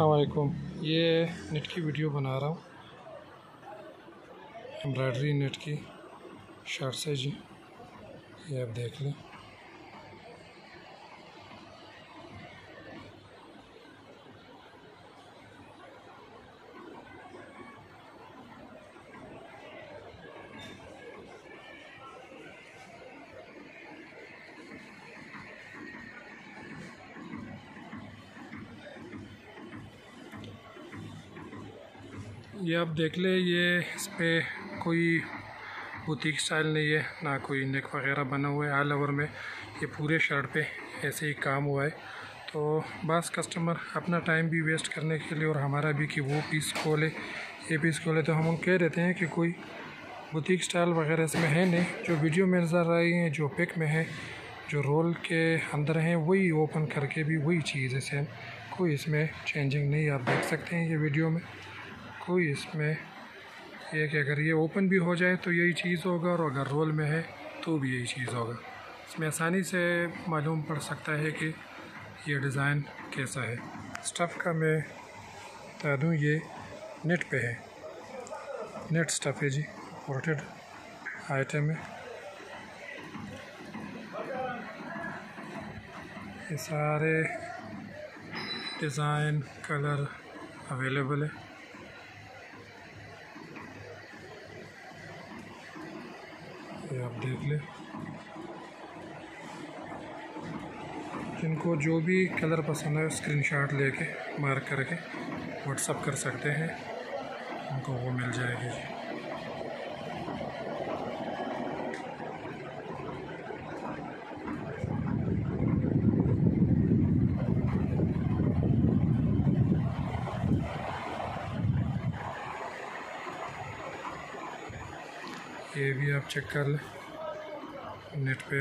अलकुम ये नेट की वीडियो बना रहा हूँ। एम्ब्रॉयडरी नेट की शर्ट है। जी ये आप देख लें। ये आप देख ले, ये इस पर कोई बुटीक स्टाइल नहीं है, ना कोई नेक वगैरह बना हुआ है ऑल ओवर में। ये पूरे शर्ट पे ऐसे ही काम हुआ है। तो बस कस्टमर अपना टाइम भी वेस्ट करने के लिए और हमारा भी कि वो पीस खोले। ये पीस खोले तो हम उन कह देते हैं कि कोई बुटीक स्टाइल वगैरह इसमें है नहीं। जो वीडियो में नज़र आई हैं, जो पिक में है, जो रोल के अंदर हैं, वही ओपन करके भी वही चीज़ है सेम कोई इसमें चेंजिंग नहीं, आप देख सकते हैं ये वीडियो में। कोई इसमें ये कि अगर ये ओपन भी हो जाए तो यही चीज़ होगा और अगर रोल में है तो भी यही चीज़ होगा। इसमें आसानी से मालूम पड़ सकता है कि ये डिज़ाइन कैसा है। स्टफ़ का मैं बता दूँ, ये नेट पे है। नेट स्टफ़ है जी पोर्टेड आइटम है। ये सारे डिज़ाइन, कलर अवेलेबल है। आप देख लें। जिनको जो भी कलर पसंद है स्क्रीनशॉट लेके मार्क करके व्हाट्सअप कर सकते हैं। उनको वो मिल जाएगी ये भी आप चेक कर लें। नेट पे